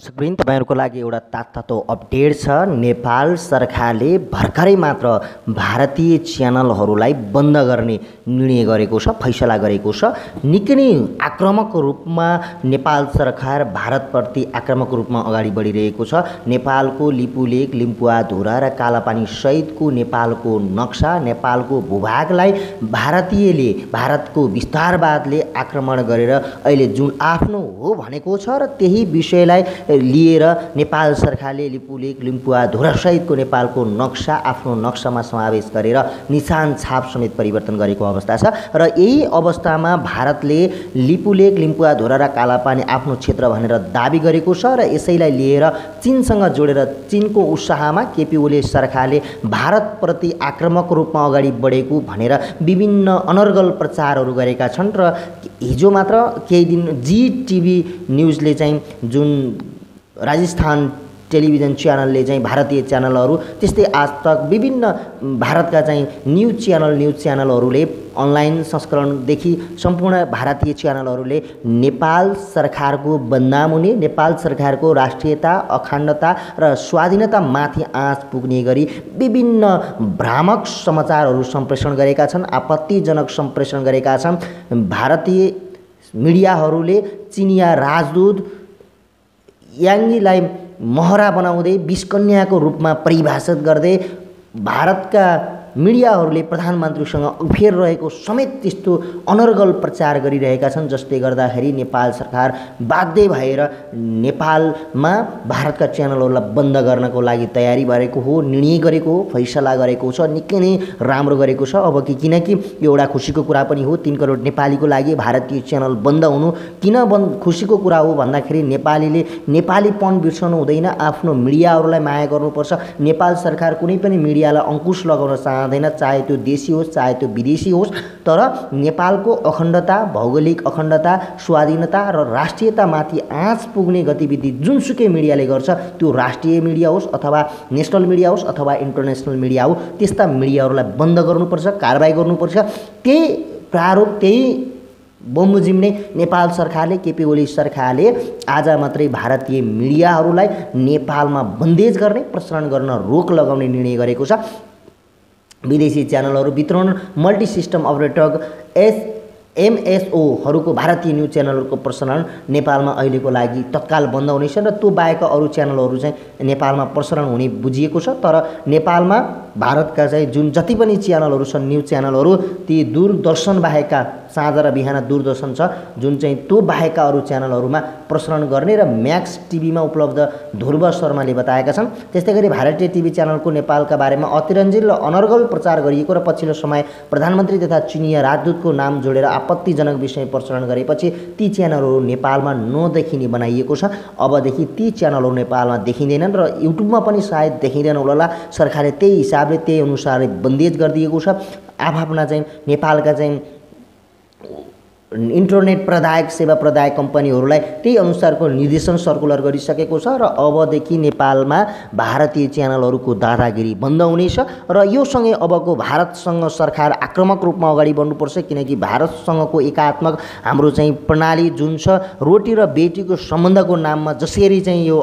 Screen तपाईँहरूको लागि एउटा तात्तातो अपडेट छ। नेपाल सरकारले भर्खरै मात्र भारतीय च्यानलहरूलाई बन्द गर्ने निर्णय गरेको छ फैसला गरेको छ। निकै नै आक्रामक रूपमा नेपाल सरकार भारतप्रति आक्रामक रूपमा अगाडि बढिरहेको छ। नेपालको लिपुलेक लिम्पुवाधुरा र कालापानी सहितको नेपालको नक्सा नेपालको भूभागलाई भारतीयले भारतको विस्तारवादले आक्रमण गरेर अहिले जुन आफ्नो हो भनेको छ र त्यही विषयलाई लिएर नेपाल सरकारले लिपुलेक लिम्पुवा सहितको नेपालको नक्सा आफ्नो नक्सामा समावेश गरेर निशान छाप समेत परिवर्तन गरेको अवस्था छ र यही अवस्थामा भारतले लिपुलेक लिम्पुवा धोरा र कालापानी आफ्नो क्षेत्र भनेर दावी गरेको छ र यसैलाई लिएर चिनसँग जोडेर चिनको उत्साहमा केपी ओली सरकारले भारतप्रति आक्रामक रूपमा अगाडि बढेको भनेर विभिन्न अनर्गल प्रचारहरू गरेका छन् र हिजो मात्र केही दिन जी टिभी न्युजले चाहिँ जुन राजस्थान टेलिभिजन च्यानलले चाहिँ भारतीय च्यानलहरू त्यस्तै आज तक विभिन्न भारतका चाहिँ न्युज च्यानल न्युज च्यानलहरूले अनलाइन संस्करणदेखि सम्पूर्ण भारतीय च्यानलहरूले नेपाल सरकारको बदनाम हुने नेपाल सरकारको राष्ट्रियता अखण्डता र स्वाधीनतामाथि आँच पुग्ने गरी विभिन्न भ्रामक समाचारहरू सम्प्रेषण गरेका छन् आपत्तिजनक सम्प्रेषण गरेका छन्। भारतीय मिडियाहरूले चिनिया राजदूत याङ्गीलाई महरा बनाउँदै विषकन्याको रूपमा परिभाषित गर्दै भारतका मिडियाहरूले प्रधानमन्त्रीसँग अफेर रहेको समेत त्यस्तो अनर्गल प्रचार गरिरहेका छन् जसले गर्दाखेरि नेपाल सरकार बाध्य भएर नेपालमा भारतका च्यानलहरूलाई बन्द गर्नको लागि तयारी गरेको हो निर्णय गरेको हो फैसला गरेको छ निकै नै राम्रो गरेको छ। अब कि किनकि एउटा खुसीको कुरा पनि हो तिन करोड नेपालीको लागि भारतीय च्यानल बन्द हुनु किन बन्द खुसीको कुरा हो भन्दाखेरि नेपालीले नेपालीपन बिर्सनु हुँदैन आफ्नो मिडियाहरूलाई माया गर्नुपर्छ। नेपाल सरकार कुनै पनि मिडियालाई अङ्कुश लगाउन चाहन्छ चाहँदैन चाहे त्यो देशी होस् चाहे त्यो विदेशी होस् तर नेपालको अखण्डता भौगोलिक अखण्डता स्वाधीनता र राष्ट्रियतामाथि आँच पुग्ने गतिविधि जुनसुकै मिडियाले गर्छ त्यो राष्ट्रिय मिडिया होस् अथवा नेसनल मिडिया होस् अथवा इन्टरनेसनल मिडिया हो त्यस्ता मिडियाहरूलाई बन्द गर्नुपर्छ कारवाही गर्नुपर्छ। त्यही प्रारूप त्यही बमोजिम नै नेपाल सरकारले केपी ओली सरकारले आज मात्रै भारतीय मिडियाहरूलाई नेपालमा बन्देज गर्ने प्रसारण गर्न रोक लगाउने निर्णय गरेको छ। विदेशी च्यानलहरू वितरण मल्टी सिस्टम अपरेटर एस एमएसओहरूको भारतीय न्युज च्यानलहरूको प्रसारण नेपालमा अहिलेको लागि तत्काल बन्द हुनेछ र त्यो बाहेक अरू च्यानलहरू चाहिँ नेपालमा प्रसारण हुने बुझिएको छ। तर नेपालमा भारतका चाहिँ जुन जति पनि च्यानलहरू छन् न्युज च्यानलहरू ती दूरदर्शन बाहेकका साँझ र बिहान दूरदर्शन छ जुन चाहिँ त्यो बाहेकका अरू च्यानलहरूमा प्रसारण गर्ने र म्याक्स टिभीमा उपलब्ध ध्रुव शर्माले बताएका छन्। त्यस्तै गरी भारतीय टिभी च्यानलको नेपालका बारेमा अतिरञ्जित र अनर्गल प्रचार गरिएको र पछिल्लो समय प्रधानमन्त्री तथा चिनिया राजदूतको नाम जोडेर आपत्तिजनक विषय प्रसारण गरेपछि ती च्यानलहरू नेपालमा नदेखिने बनाइएको छ। अबदेखि ती च्यानलहरू नेपालमा देखिँदैनन् र युट्युबमा पनि सायद देखिँदैन होला। सरकारले त्यही हिसाबले त्यही अनुसारले बन्देज गरिदिएको छ। आफ्ना चाहिँ नेपालका चाहिँ इन्टरनेट प्रदायक सेवा प्रदायक कम्पनीहरूलाई त्यही अनुसारको निर्देशन सर्कुलर गरिसकेको छ र अबदेखि नेपालमा भारतीय च्यानलहरूको दादागिरी बन्द हुनेछ र यो सँगै अबको भारतसँग सरकार आक्रामक रूपमा अगाडि बढ्नुपर्छ किनकि भारतसँगको एकात्मक हाम्रो चाहिँ प्रणाली जुन छ रोटी र बेटीको सम्बन्धको नाममा जसरी चाहिँ यो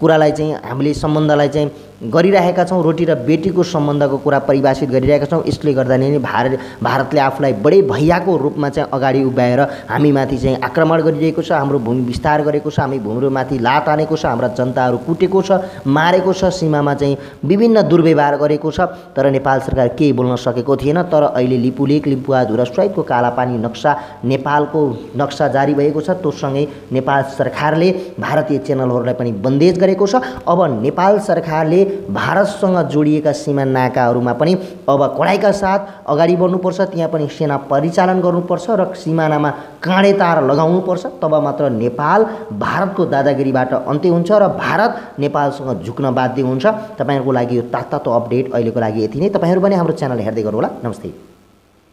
कुरालाई चाहिँ हामीले सम्बन्धलाई चाहिँ गरिरहेका छौँ रोटी र बेटीको सम्बन्धको कुरा परिभाषित गरिरहेका छौँ। यसले गर्दा नै भारत भारतले आफूलाई बडै भैयाको रूपमा चाहिँ अगाडि उभ्याएर हामीमाथि चाहिँ आक्रमण गरिरहेको छ हाम्रो भूमि विस्तार गरेको छ हामी भूमिमाथि लात हानेको छ हाम्रा जनताहरू कुटेको छ मारेको छ सीमामा चाहिँ विभिन्न दुर्व्यवहार गरेको छ। तर नेपाल सरकार केही बोल्न सकेको थिएन। तर अहिले लिपुलेक लिम्पुवा धुरासहितको कालापानी नक्सा नेपालको नक्सा जारी भएको छ। त्योसँगै नेपाल सरकारले भारतीय च्यानलहरूलाई पनि बन्देज गरेको छ। अब नेपाल सरकारले भारतसँग जोडिएका सीमा नाकाहरूमा पनि अब कडाइका साथ अगाडि बढ्नुपर्छ त्यहाँ पनि सेना परिचालन गर्नुपर्छ र सिमानामा काँडे तार लगाउनुपर्छ। तब मात्र नेपाल भारतको दादागिरीबाट अन्त्य हुन्छ र भारत नेपालसँग झुक्न बाध्य हुन्छ। तपाईँहरूको लागि यो तातो अपडेट अहिलेको लागि यति नै। तपाईँहरू पनि हाम्रो च्यानल हेर्दै गर्नुहोला। नमस्ते।